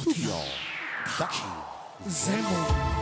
Studio Ducky Zemo.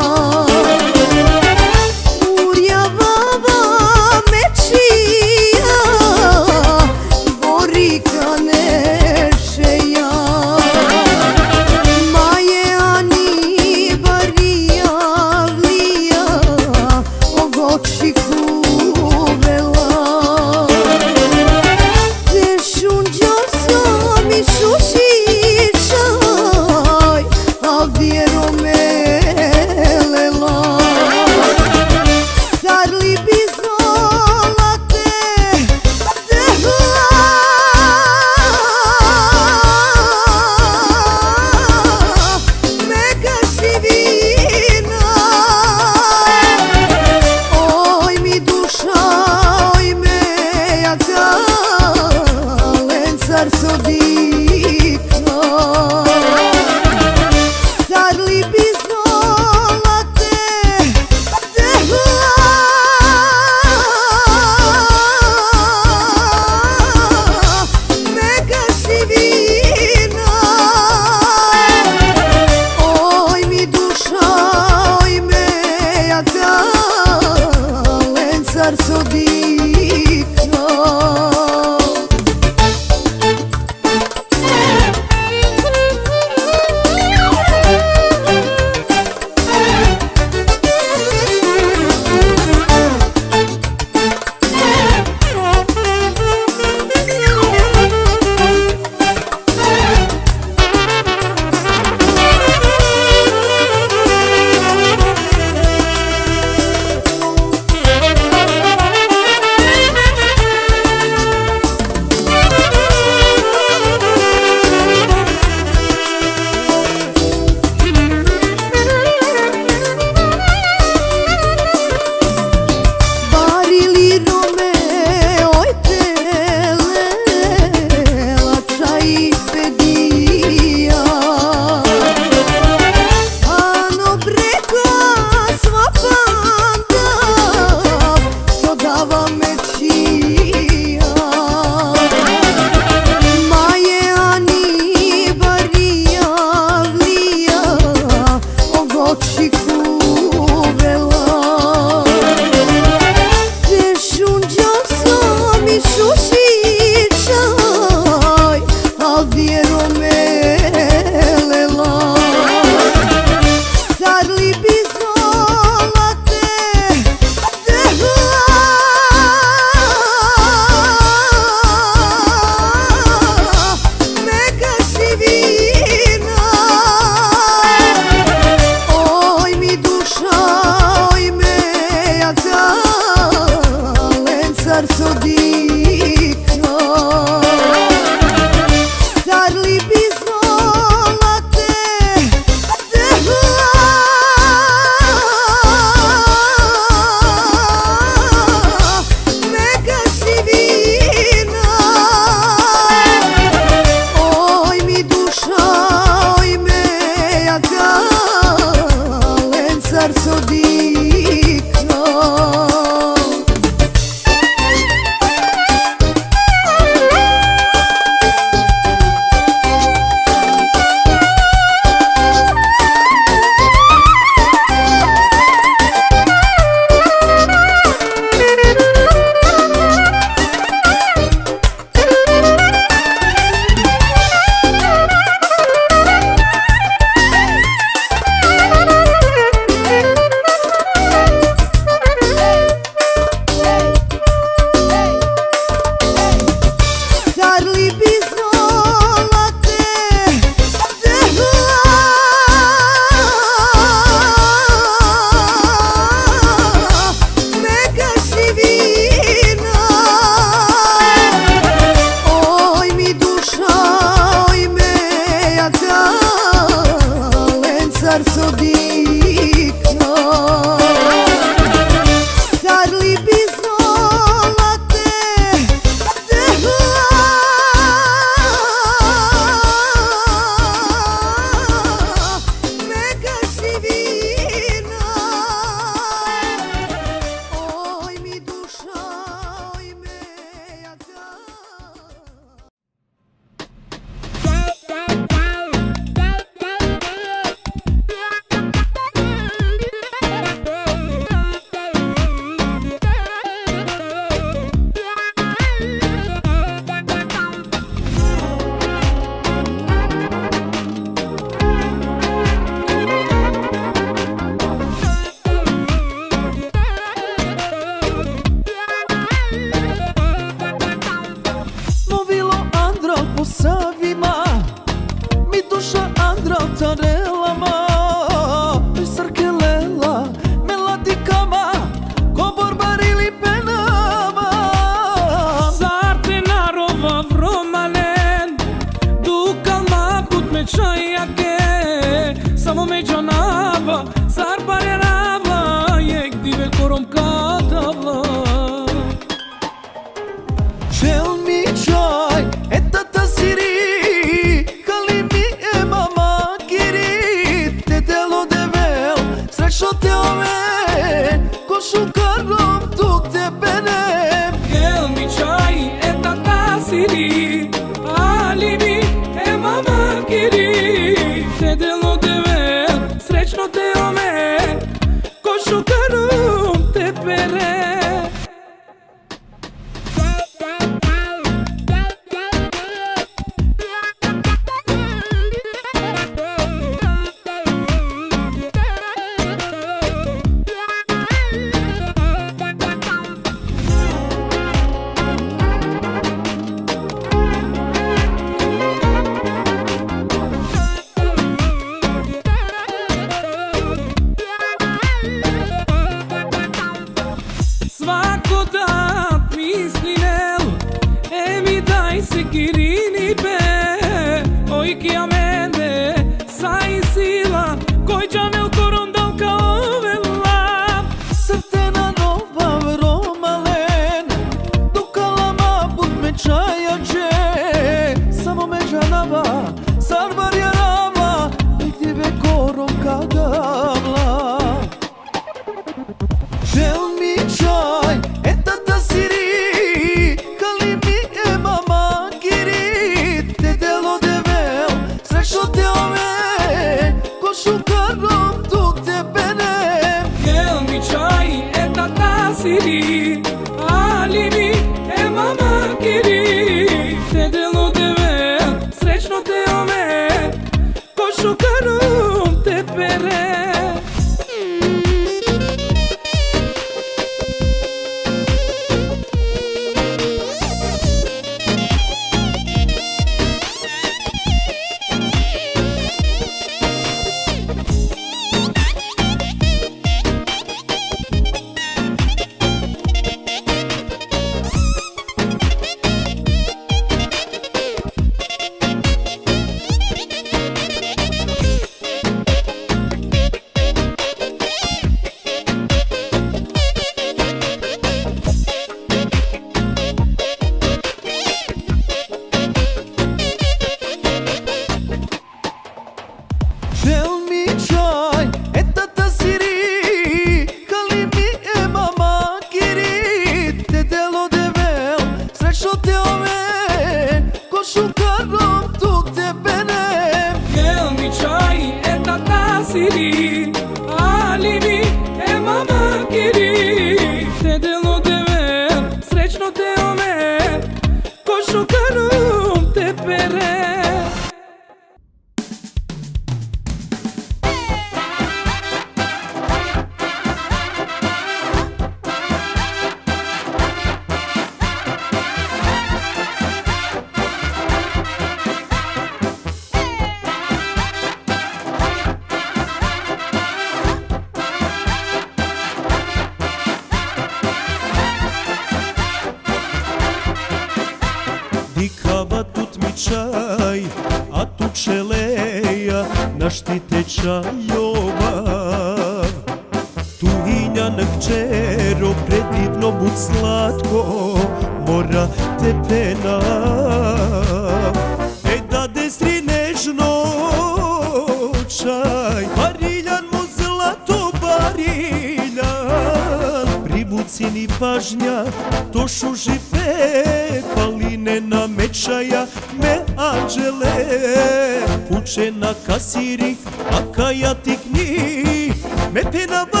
Kasiri, akaya tikni, mepina ba.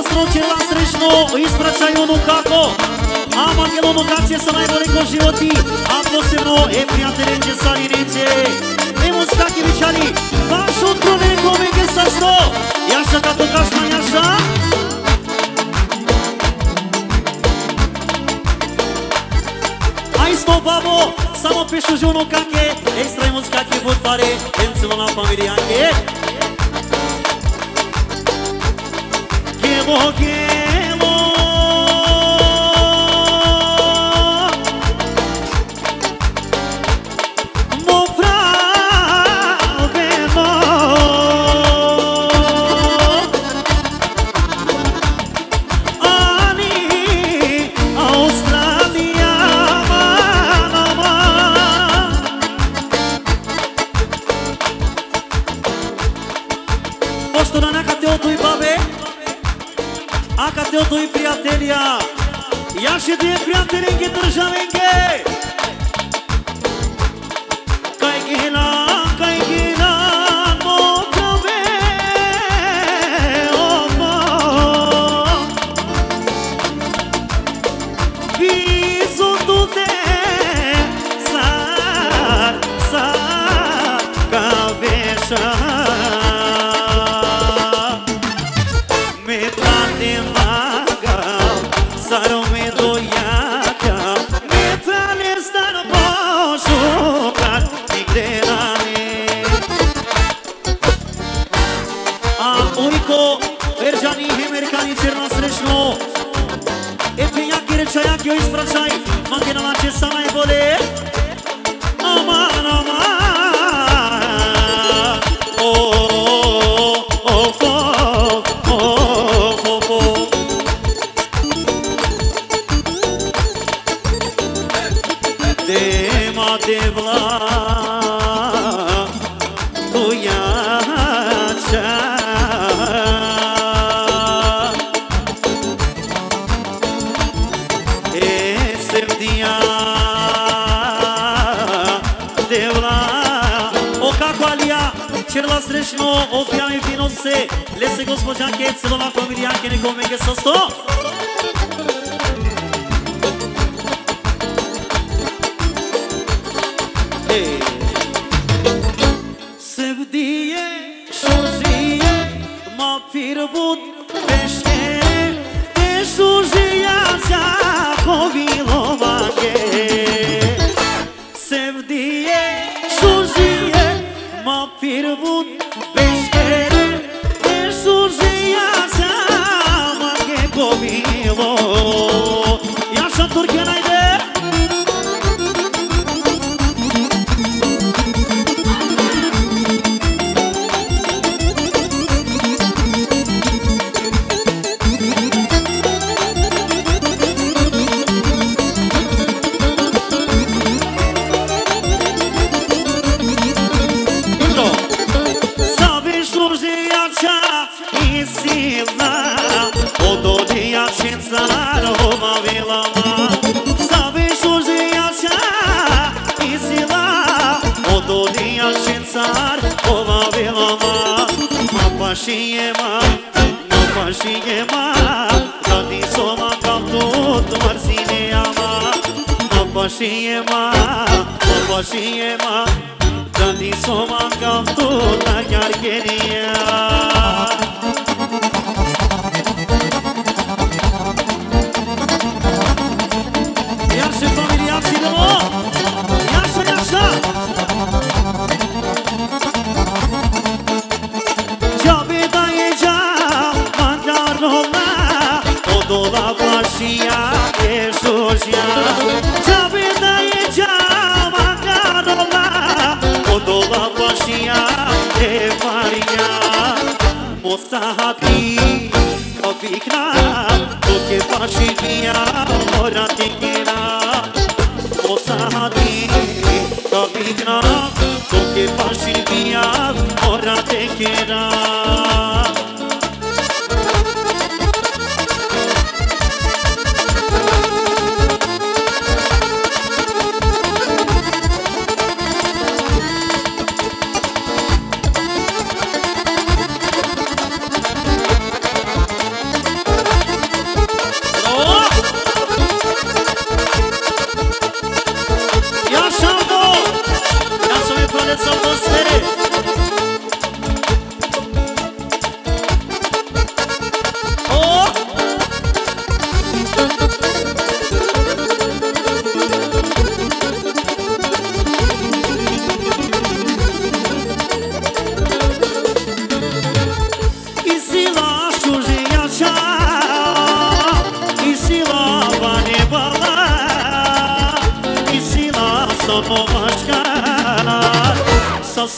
да срочи насречно испраќај оно како. Ама ќе оно како се најбори ко животи, а посебно е пријателен че сани рече. Немо скаки вичани, баш утро неко веќе са сто. Јаша како кашна јаша. Ај смо бабо, само пишу жоно како, екстремно скаки во тваре, енцело на фамилијаке. llevo bien. Tirbut, pește, te sujează, covid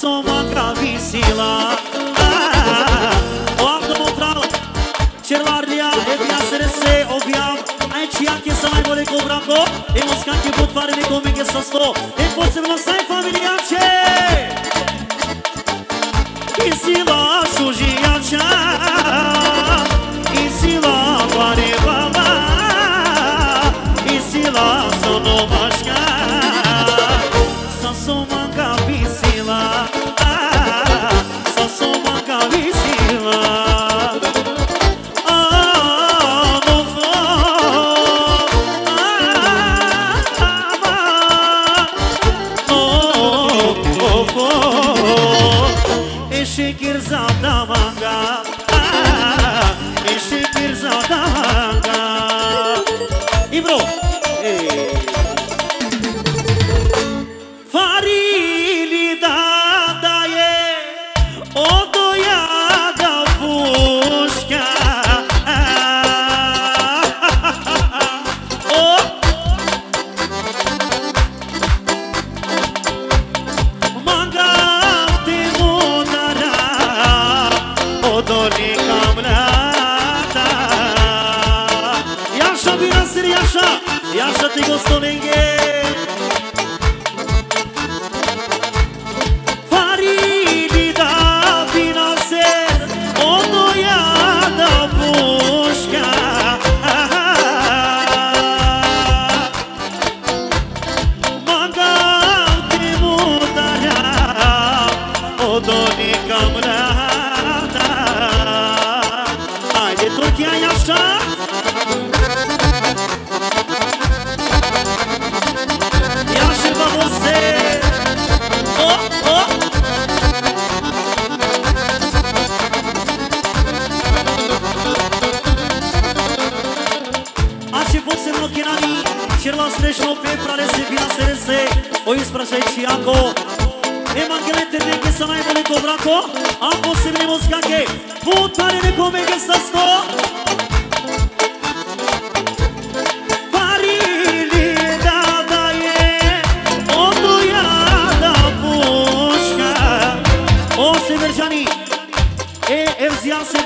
soma travisila Ovdje motral, červarlija, evija srce objav Najčijake sa najbolje ko branko, de potvarene komike sa sto E posebno saj familijače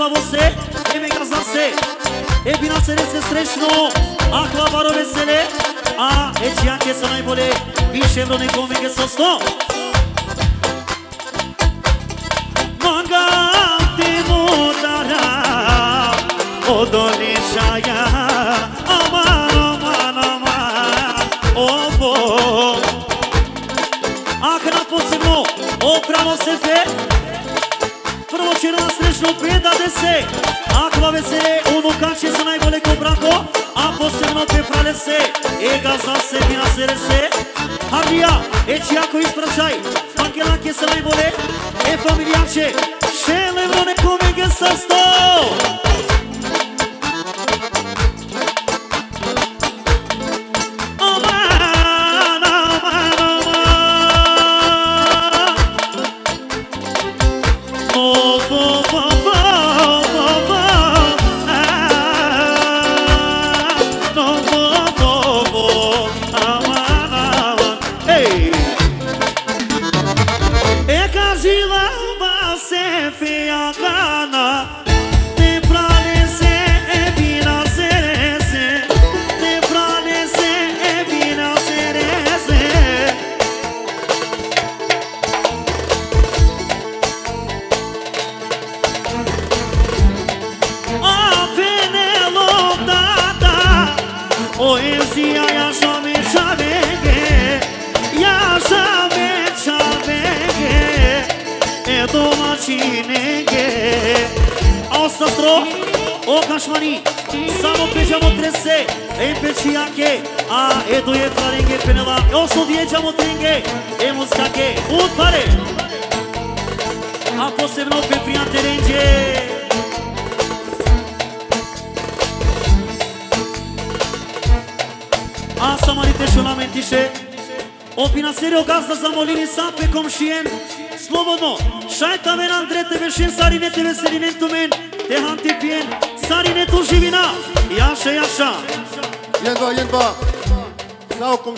dla você emek razase Hepine serese srećno Akla baro vesele A etijake sa najbolje Više evro ne komenge sa sto Manga te modara Odolešaja Aman, aman, aman Ovo A kada posebno Pra você Што предаде се, аква веселе, онукаче се, најголеко брако, а посебно те прале се, ега за себе на сере се. Харлија, е чијако испрашај, пакелаке се најболе, е фамилијаче, шелевро некоме ге састал.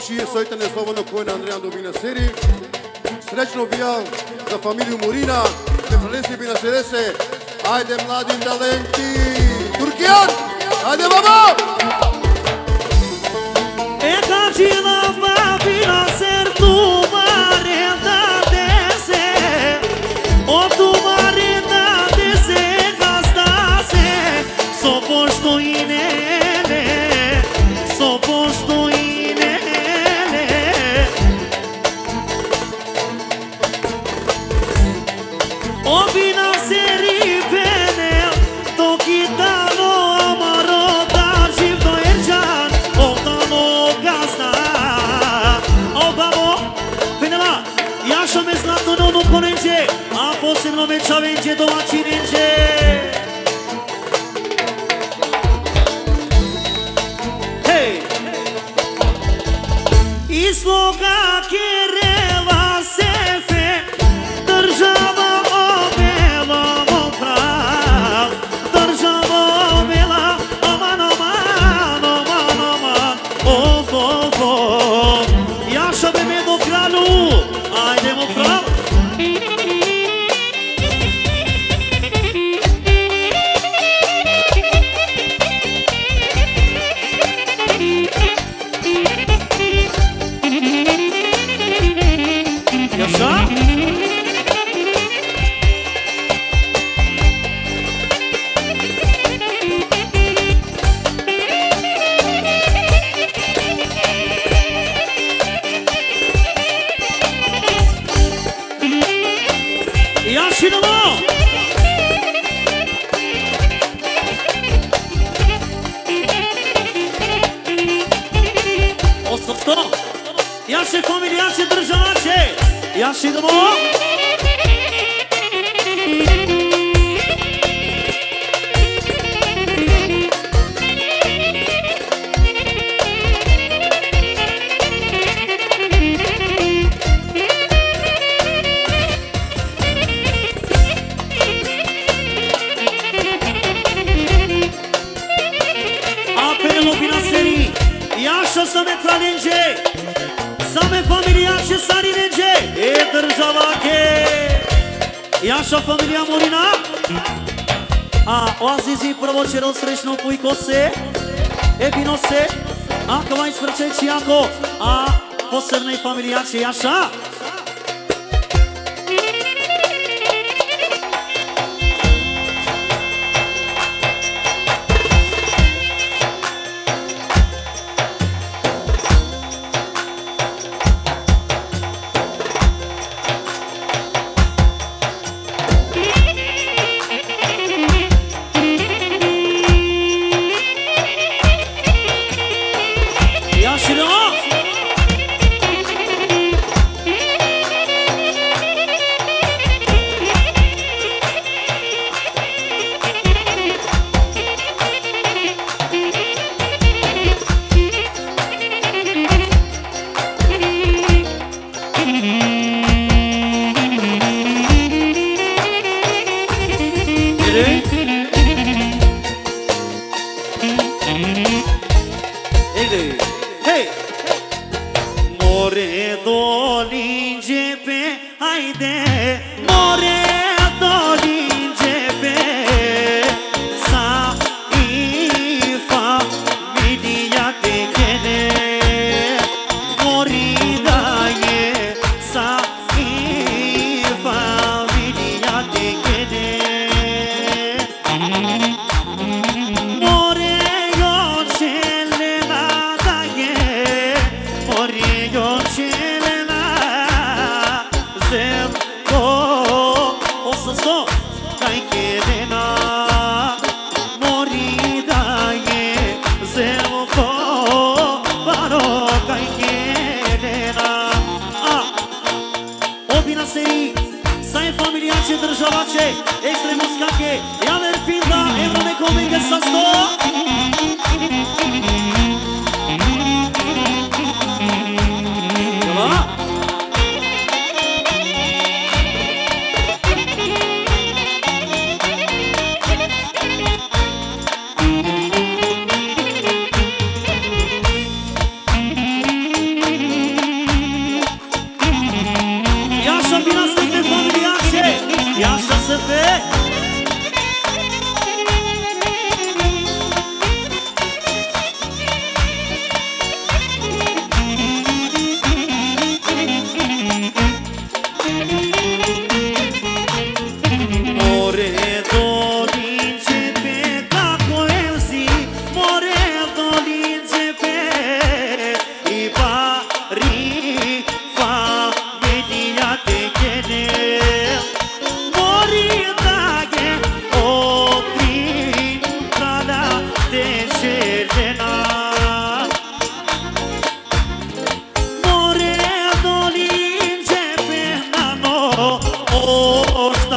чие сојте не Словано кој на Андрејан Добина Сери. Среќно бија за фамилију Мурина, Пепрелеси би на Сересе. Ајде млади таленти! Туркијан! Ајде баба!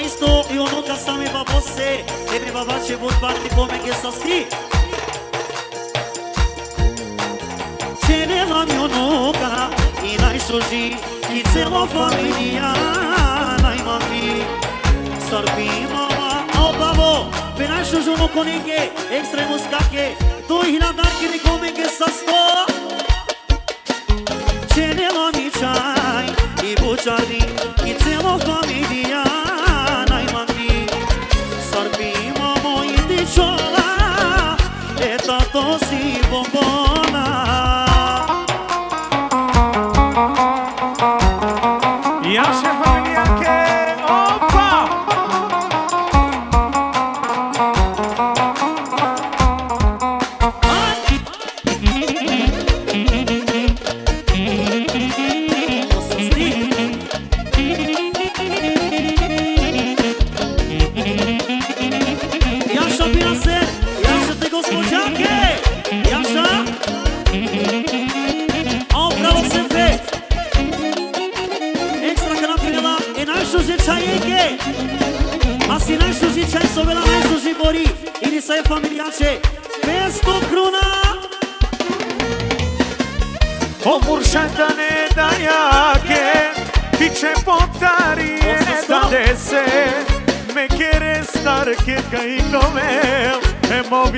Mai sto, eu nunca sami va você Sempre va face vorba de como é que să scrii Cere la mio nuca E n-ai soji E se la familia N-ai mami mama Au babo Pe n-ai soji nu conige Extremus Tu hina dar kiri como é que să sto Cere la mi ceai E buciari E se la familia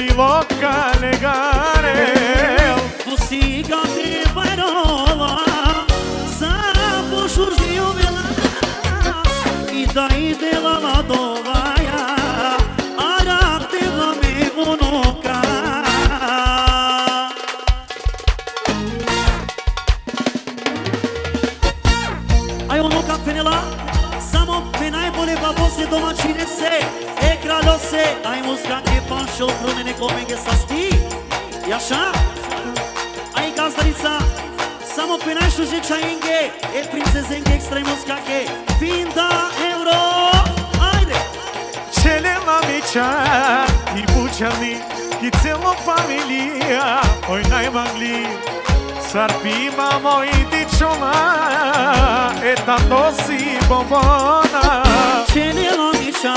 di locale gare Musica siga de Sarà un giorno vela E daí de ladona extremos caché, finta euro, ajde! Qelema me qa, i buqani, ki celo familija, oj ma mo i ti qoma, e tanto si bombona. Qelema me qa,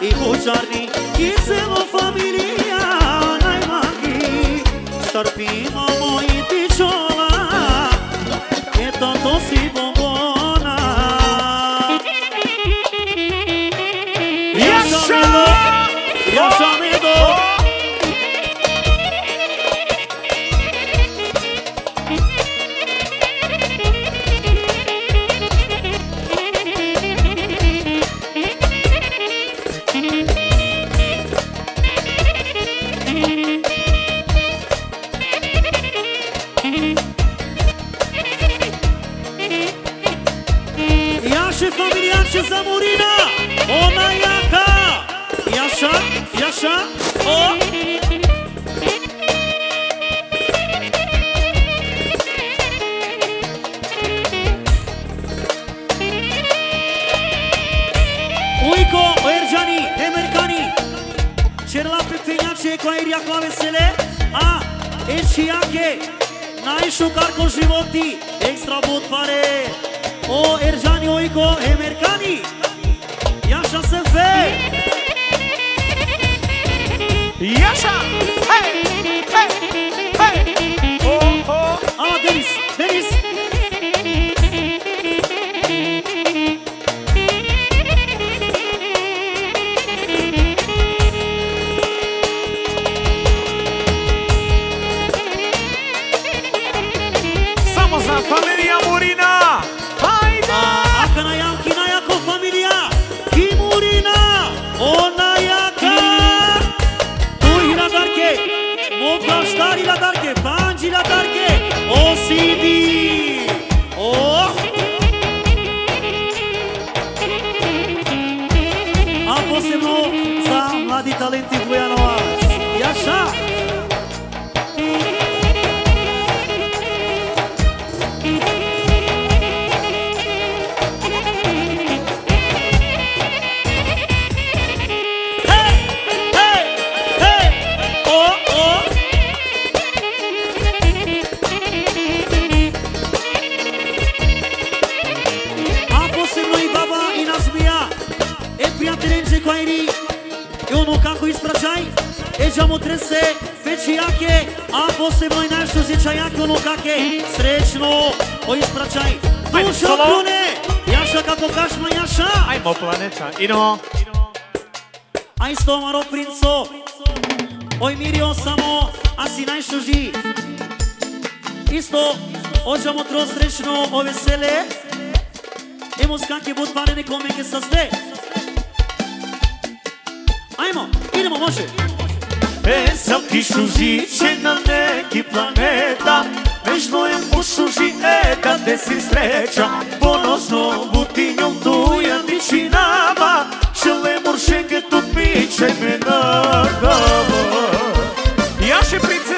i buqani, ki celo familija, oj najmangli, sarpima Inshallah. You know? sosne Ajmo, idemo može. Pesam ti žiće na neki planeta Veš mojem ušu žive kad te si sreća. Ponosno butinjom tuja niči nama Šele moršenge to piće me na glavu Jaše price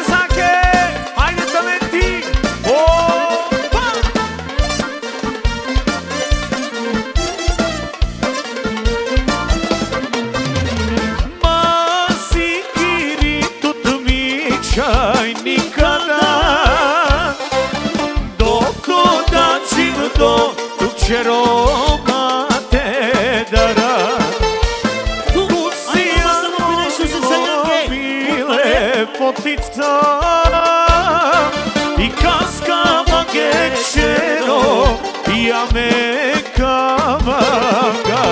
me kavaka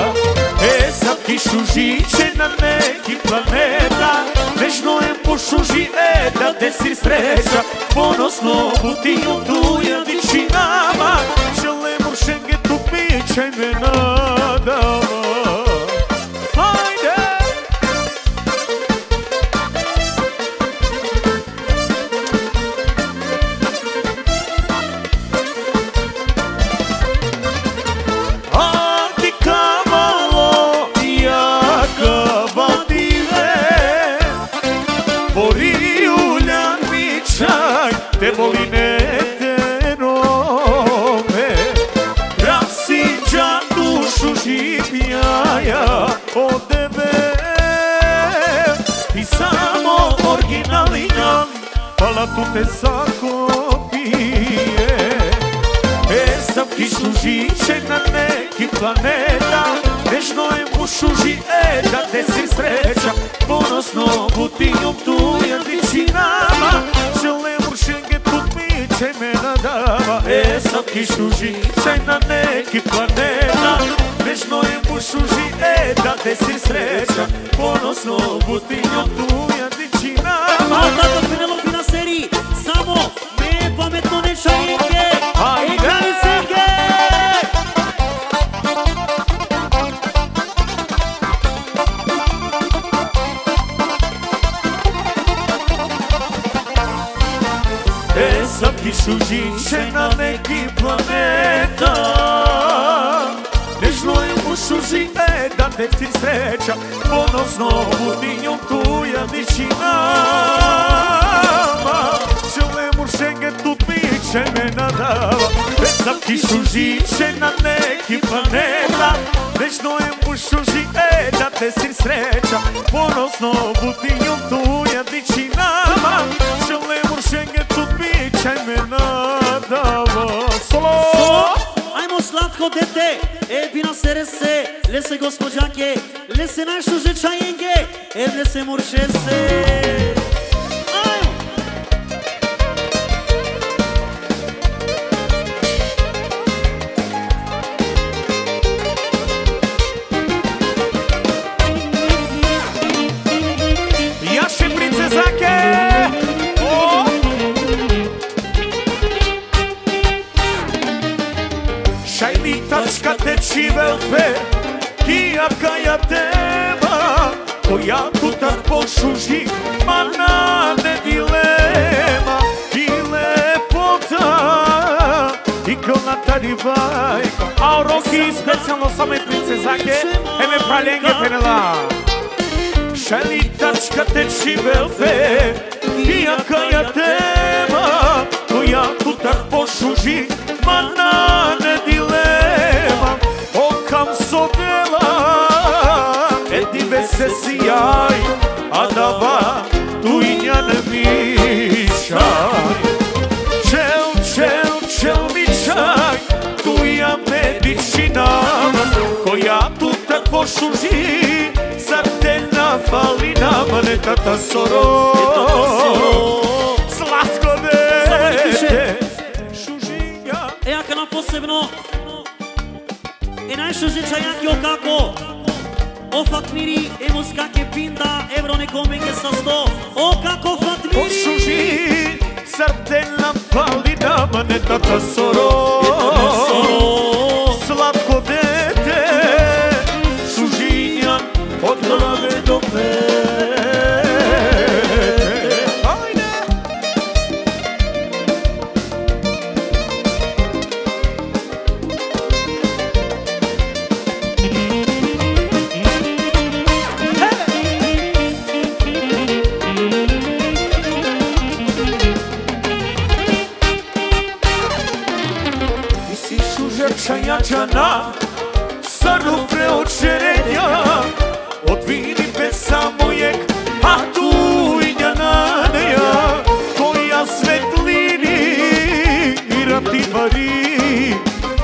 E sad kišu žiče na neki planeta Već je pušu žive da te si sreća. Ponosno butiju tu vičinama nama. Želemu šengetu pićaj me nadama te zakopije E sam kišu žiče na neki planeta Nežno je mušuži, e da te si sreća Ponosno butinjom tu jadičinama Žele muršenge put miće me nadava E sam kišu žiče na neki planeta Nežno je mušuži, e da te si sreća Ponosno butinjom tu Ušužine da te ti sreća Ponosno budinjom tuja dićinama Želemu šengetu piće me nadava Za kišu žiće na neki planeta Večno je ušužine da te si sreća Ponosno budinjom tuja dićinama Želemu šengetu piće me nadava Solo! Solo! сладко дете, е бина се лесе госпоѓаке, лесе нашо жечајенге, е лесе мурше се. Чибелпе, киявка я в тебе, която търпо шужи, мана не дилема, и лепота, и кълната дивайка. А уроки специално са ме принцезаке, е ме праленге пенела. Шанитачката Чибелпе, киявка я в тебе, която търпо шужи, мана се сијај, а дава тујња не мишај. Чел, чел, чел ми чај, туја медичина, којато такво шужи, за те нафали нам неката соро. Сласко бе, шужија. Еја, кана посебно, е најшужичајан јо како? Офат мири, емо скаке пинда, евро не ке са сто. О, како фат мири! Послуши, сърдена фали да манетата соро. Сладко дете, сужијан од главе до пе. Jačana, sarno preočerenja, od vini pesa mojeg, a tu i njananeja, koja svetlini i rati vari,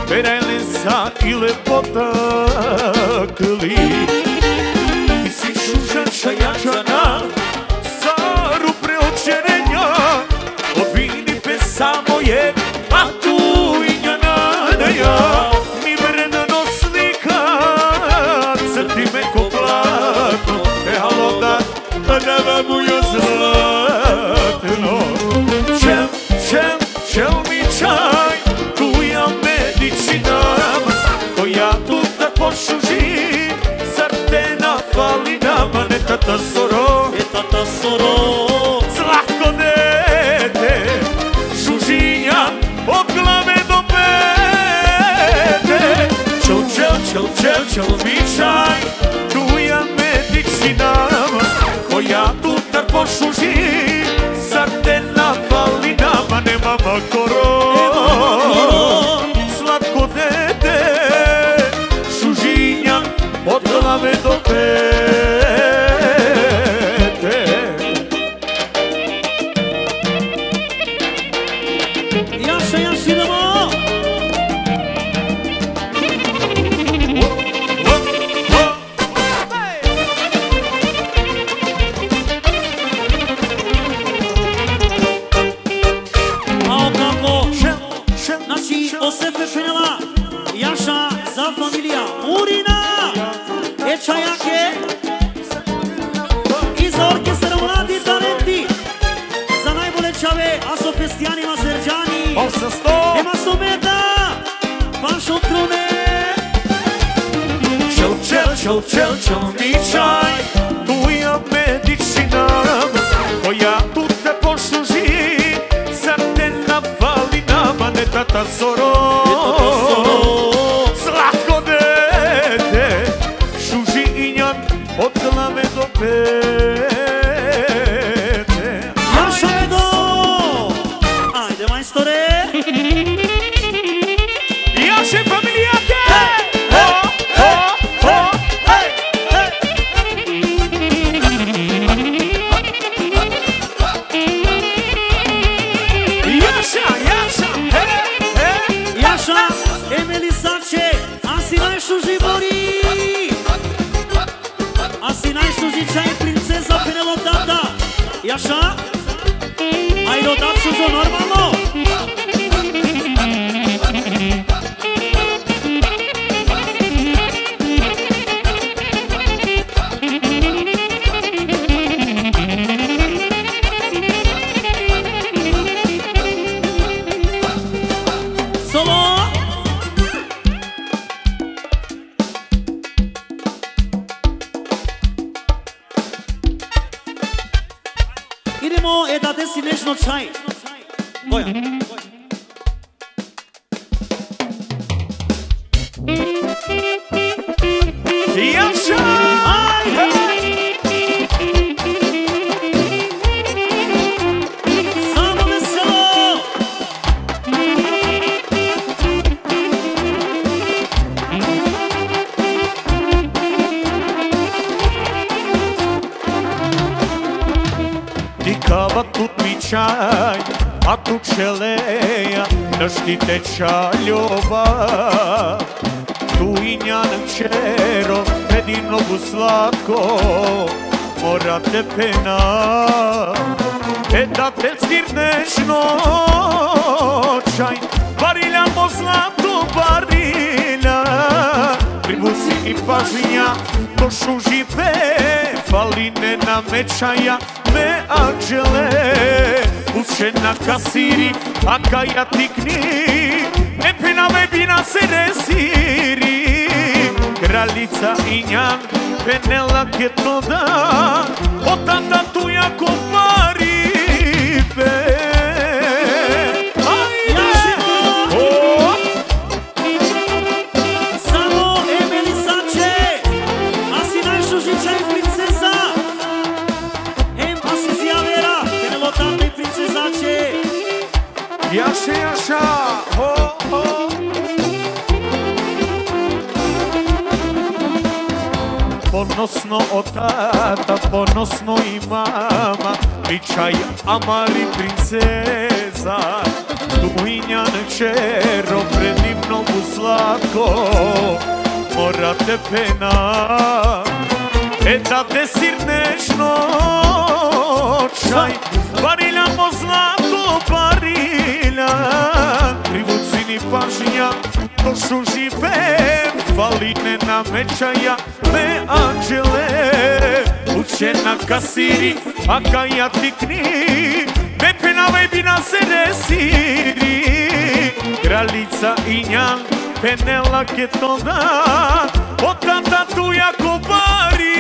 perelensa i lepota kli. Tata soro. E tata soro. Slatko dete Žužinja od glave do pete. Čel, čel, čel, čel, čel, vičaj Tuja medičina Koja tutar pošuži Sad te nafali nama Nema makoro? Slatko dete Žužinja od glave do pete Jiborii Asinai Suziceai, prințesa Peneloptata E așa? Ai notat Suzon, normal, nu? Štite čaljova. Tu i njanak čero, pedi nogu slatko, mora te pena. E da te stirneš noćaj, bariljamo zlato barilja. Privusi i pažnja, došu žive, faline Ξένα κασίρι, ακαία τυκνή Έπαινα με πίνα σε ρεσίρι Κραλίτσα ίνιαν, πενέλα και τόντα Όταν τα Ponosno o tata, ponosno i mama, pričaj amali princeza, Duinjan čero, predivno u slatko, mora te pena, e da te sirneš noćaj, bariljamo zlato, barilja, privucini pažnja, došu žive, faline na mečaja, me anđele, uče na kasiri, a kaja tikni, ne penave bina se resiri, kraljica i njan, penela che to da, o tanta tu jako baribe.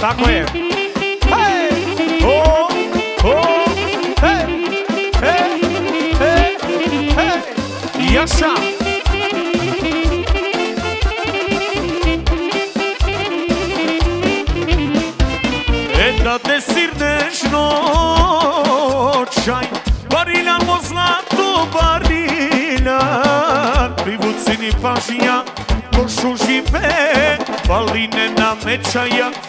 Tako je. Hej! Hej! Jaša! E da te sirneš noćaj Barina mo zlato barina Privucini pažnja Košu žive Baline na mečaja Me anđele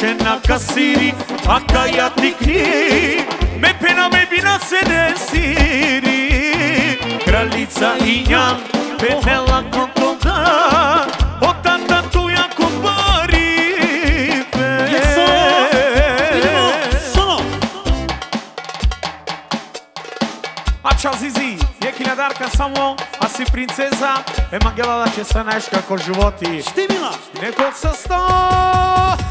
شنکسیری آکایا تکنی Me pena, me bina se desiri Kraljica i njam Penela kontoda Od tata tuja ko barive Idemo, sono Ača Zizi, je kiljadarka samo A princeza E ma gledala će se neška ko životi Štimila Nekog sa sto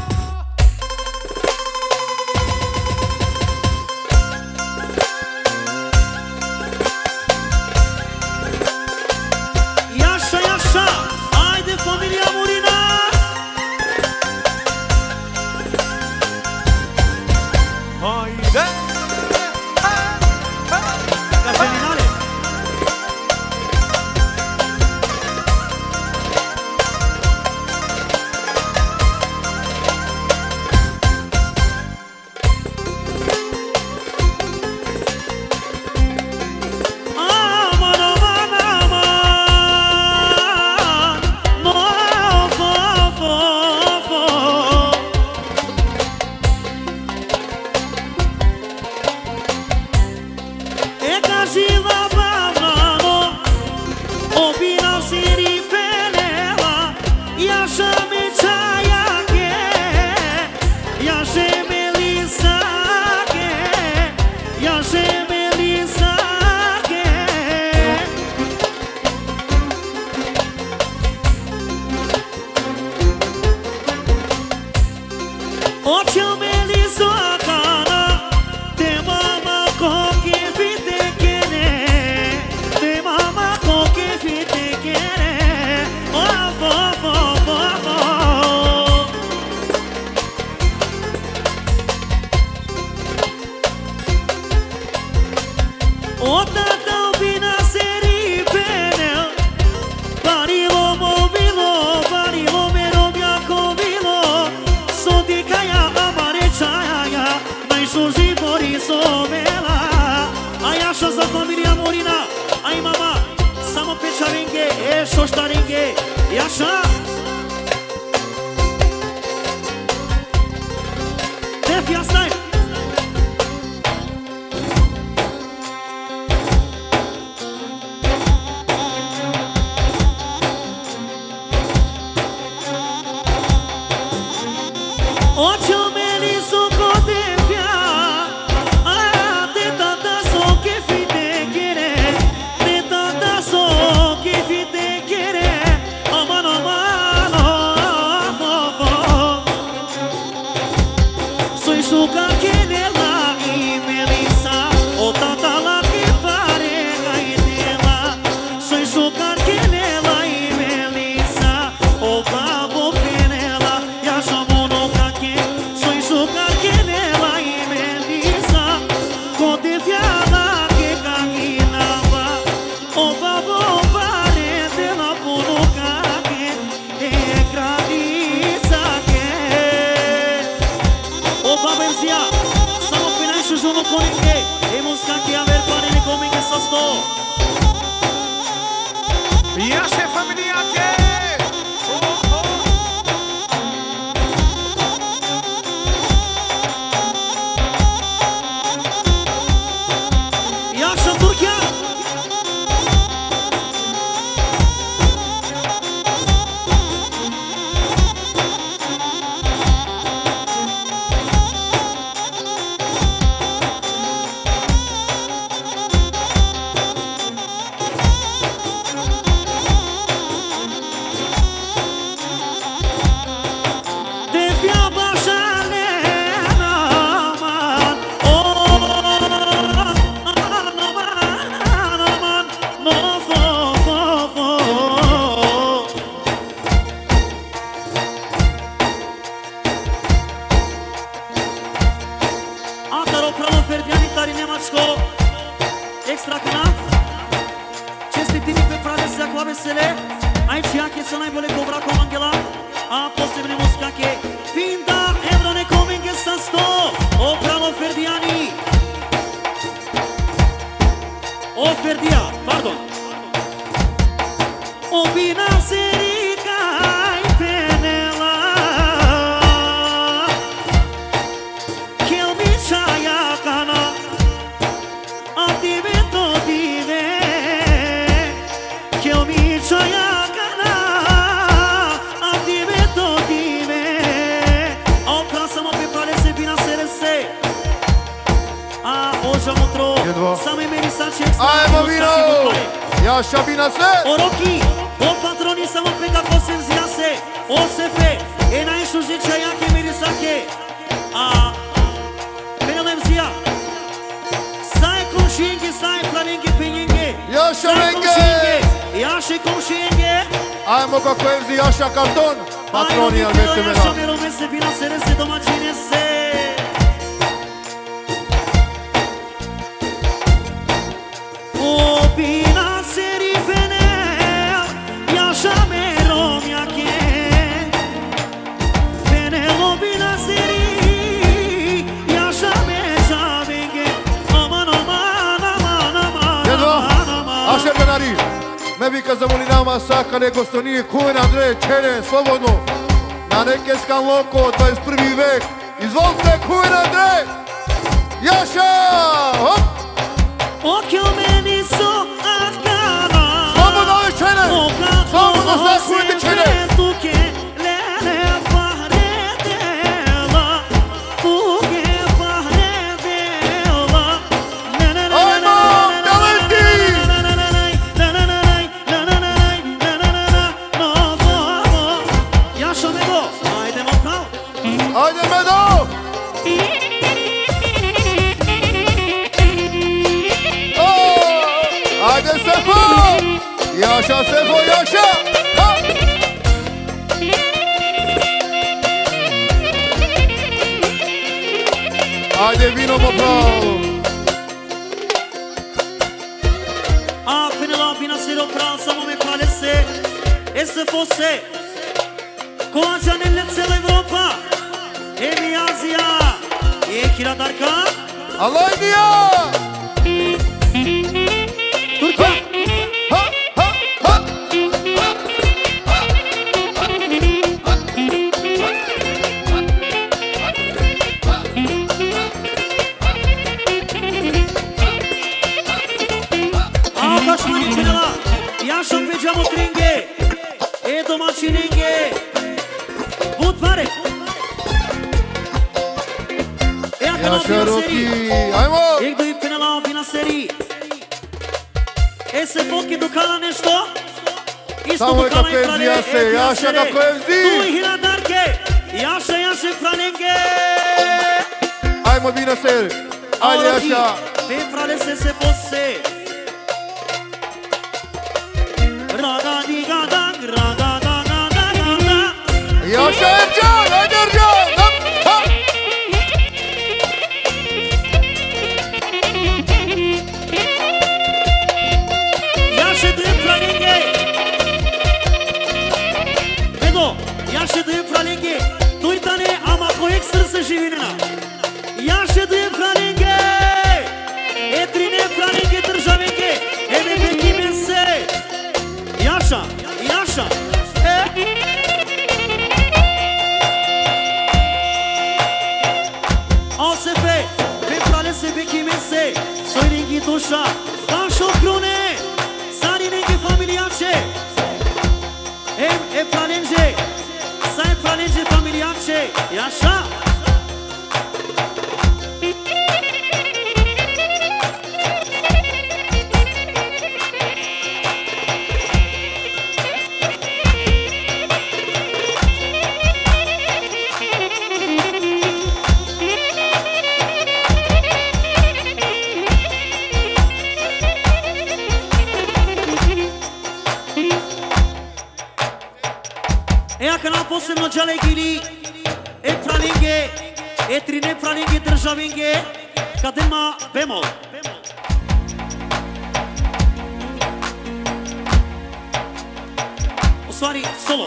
要什么？Bobão. A Penelope nasceu pra só não me parecer. Esse você, com a janela de Europa, em Ásia, e Kira Darkan. Alô, India! Aşağı e Duyuna derke, yaşa pra ninguém. Ai, Mobina Ser, ai, Aşağı. Tem pra se você.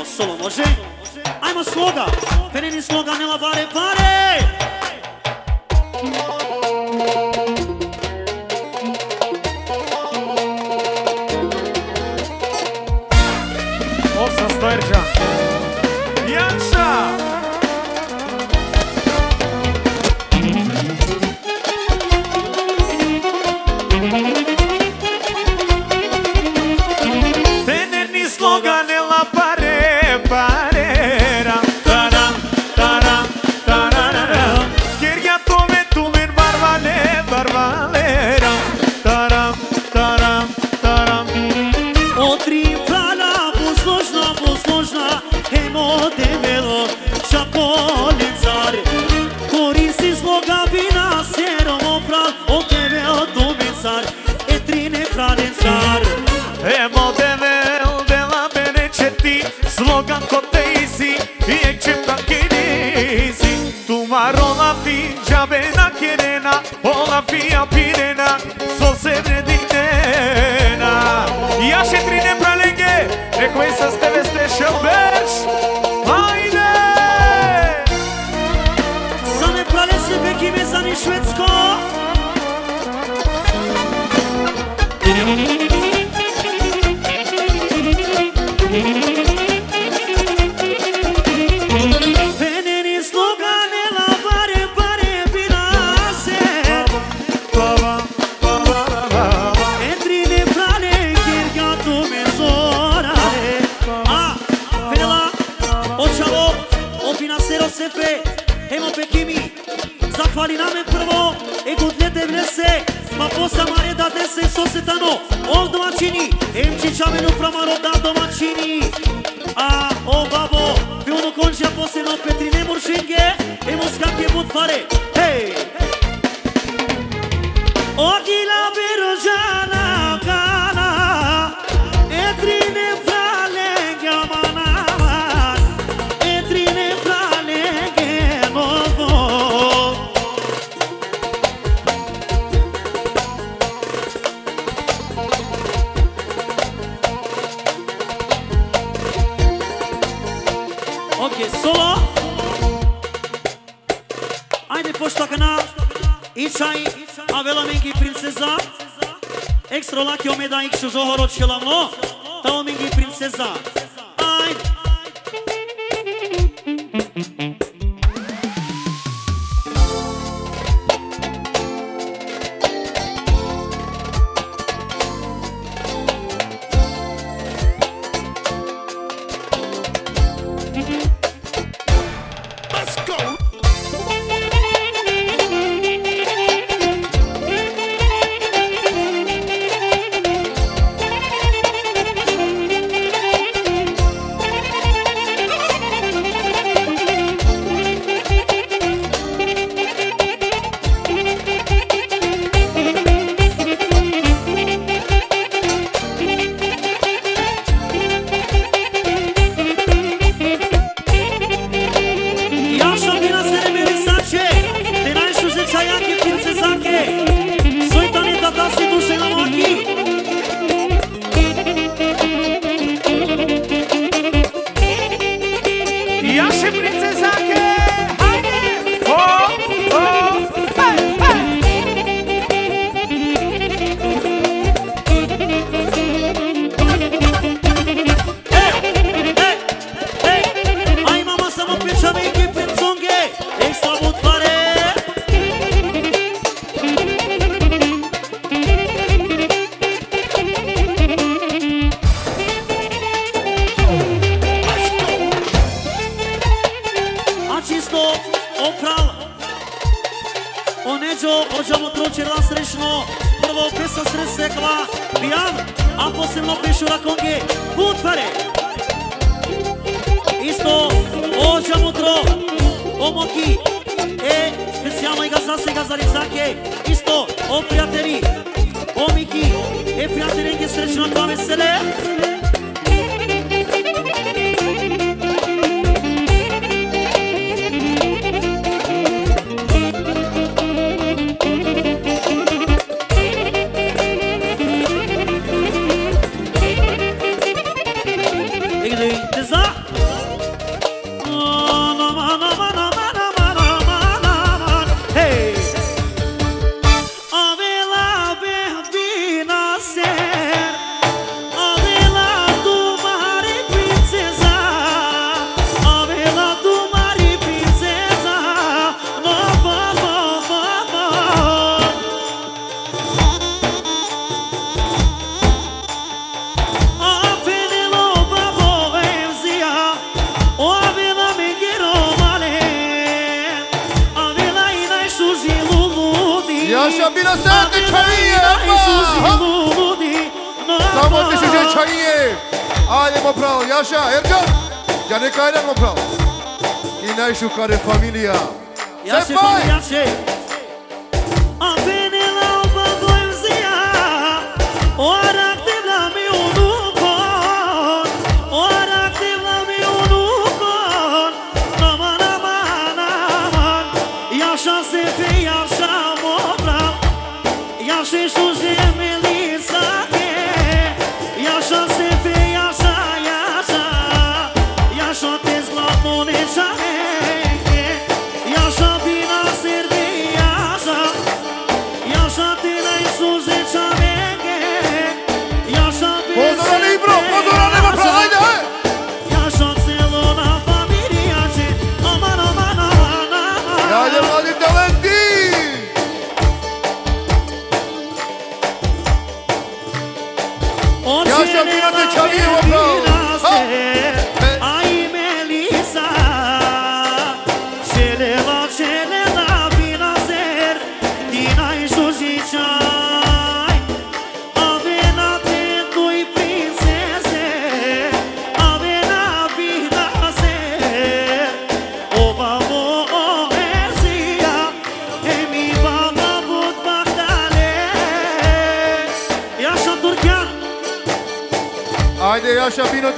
соло може? Ајмо слога, пенени слога, нела баре, баре! мафија пинена, со се не дигнена. Јаше три не пралеге, некој са سرد چاییه زمان شوشه چاییه آلی مپرال یاشا ارجان جانه کایران مپرال اینای شکار فامیلیا یاشه یاشه Ora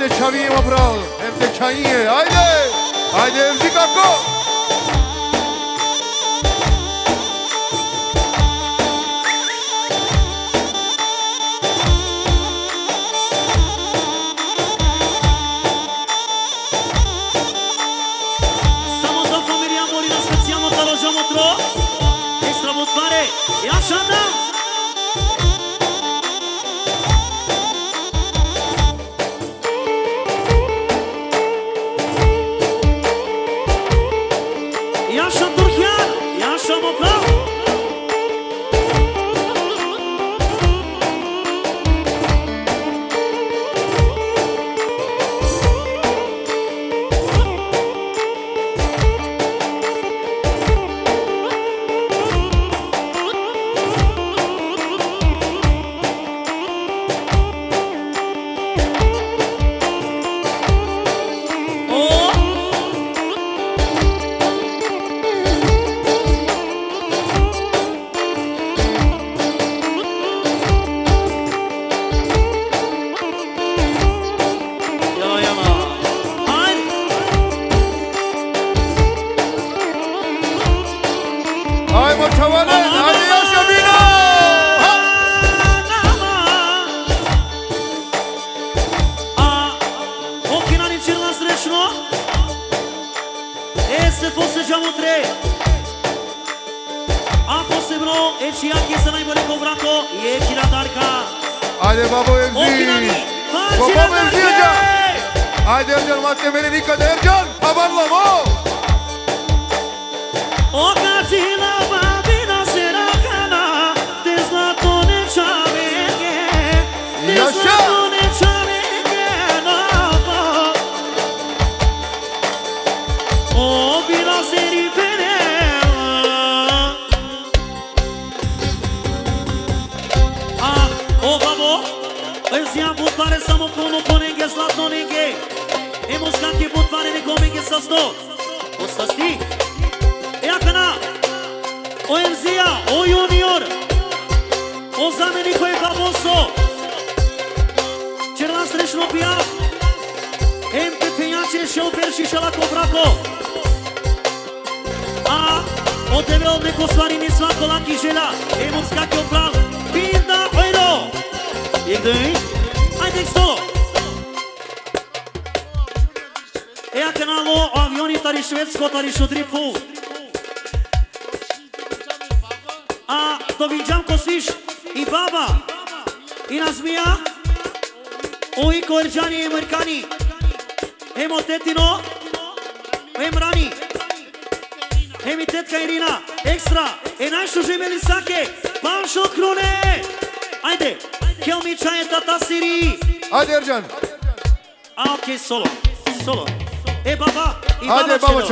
evde çaviye ma bravo. Evde çaviye. Haydi. Haydi evzi kako.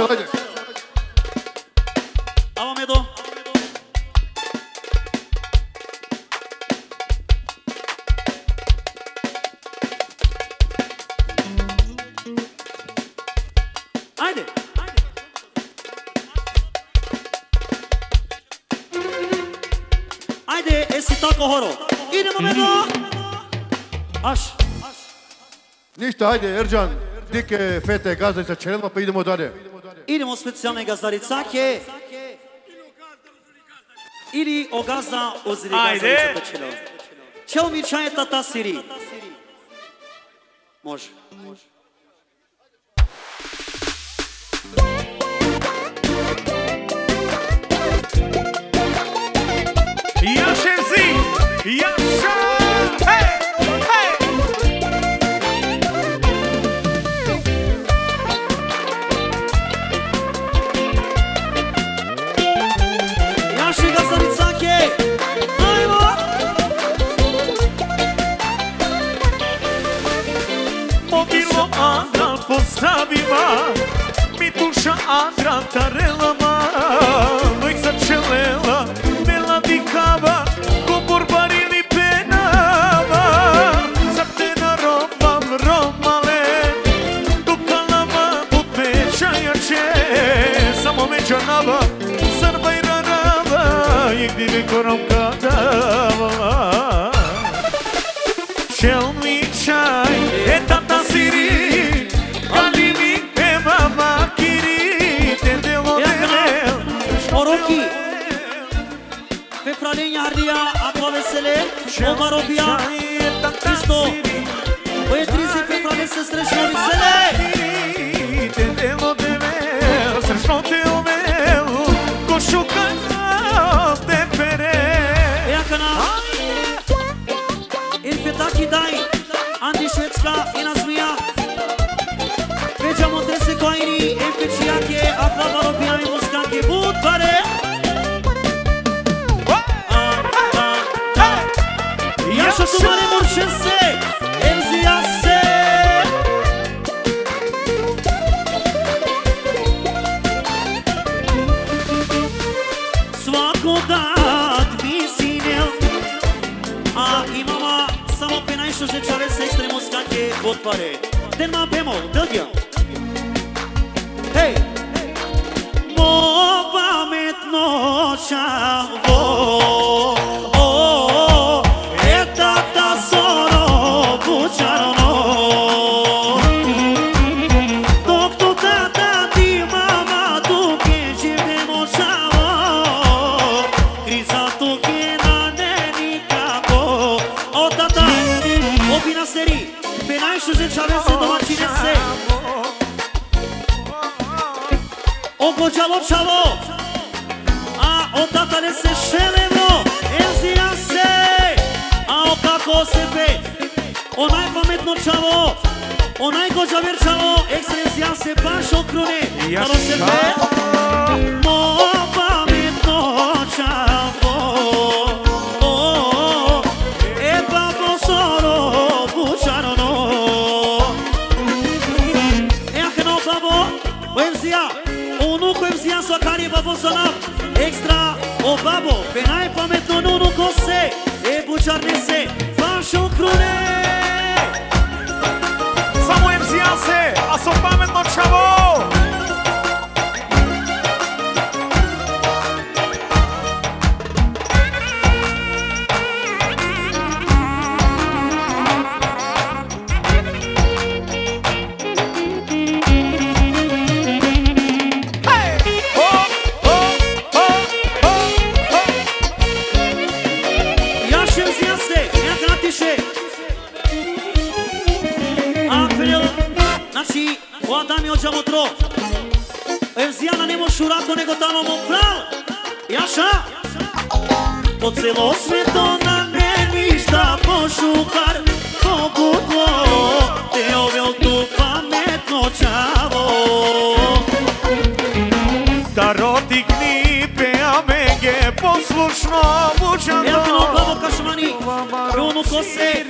çalacak. Devam Edo. Haydi. Haydi esse toca o horo. İnim Edo. Aş. Nişte haydi Ercan. Dike fete gazdaysa çelim apaydım o dare. Idemo specijalne gazdaricake. Ili o gazda ozili gazdarica počelo. Čeo mi čaje tata siri? Može. Može. E a Chezi, Mi duša Andra tarelama Noi sa čelela Bela dikava Ko borbarili penama Za te na robam romale Dukalama Upečajače Samo međa nava Srba i rarava I gdje mi korom kadavala Omar Obiahi, Cristo, băieții se pe frate să străși la visele! fare del mapemo, del diamo. 140 Ого чало чало. А отата не се шелемо Елзија се. А окако се бе Онај паметно чало Онај го жавер чало Екселенција се баш окруне. Јаша Мој pessoa cariba funcional Extra, o babo Penai pa metno nu nu kose E buçar nese Fashu krune Samo im ziase Aso pametno čavo се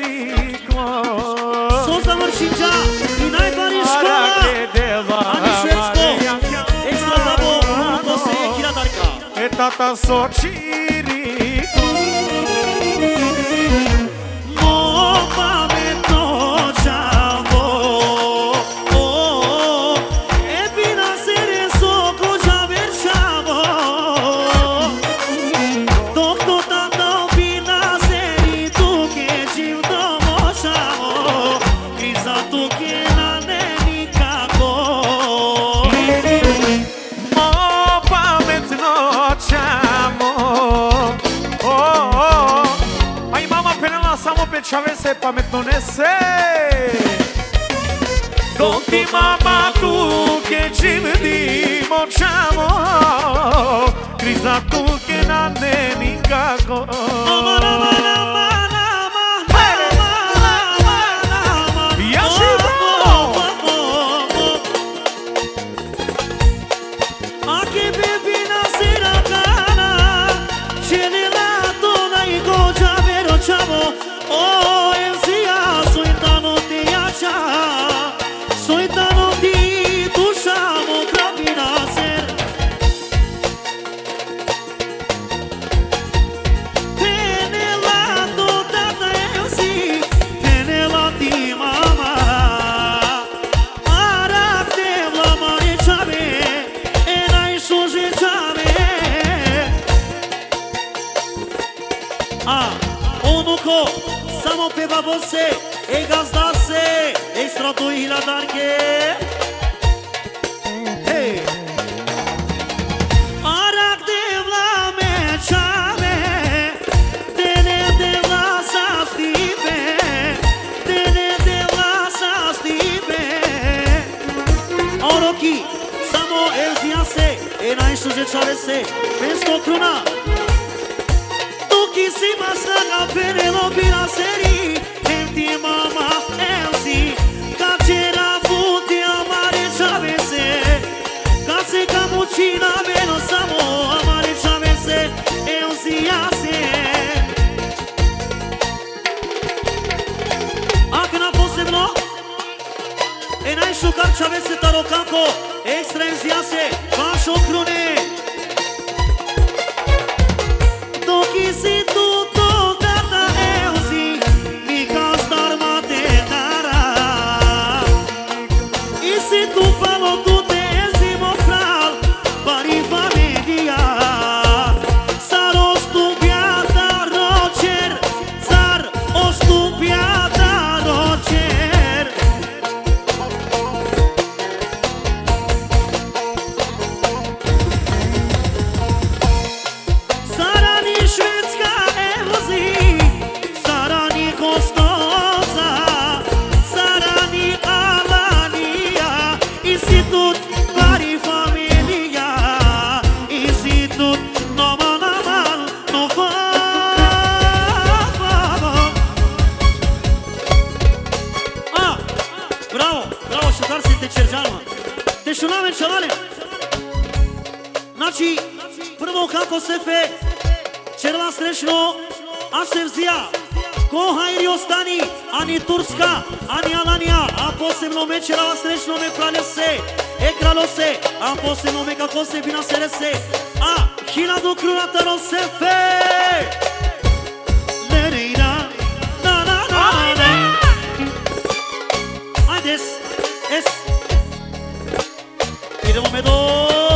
Со заврши джа и најбари школа Ани Шведско Екстра во Луто се, Хилядарка Етата со сочи. Imamo tuge čim dimo čamo Kriza tuge na ne nikako Omana, mana, mana nome tirar las treci nume planese E kralose Am não în nume você fost bine CDC A, China do cru até se fe Lerina Na na na na. Haideți, es Iremos dos